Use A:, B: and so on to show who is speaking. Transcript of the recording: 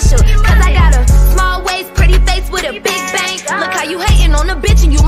A: special. Cause I got a small waist, pretty face with a big bang. Look how you hating on a bitch and you